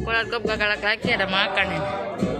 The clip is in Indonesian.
kulit gue gak galak lagi ada makan ini.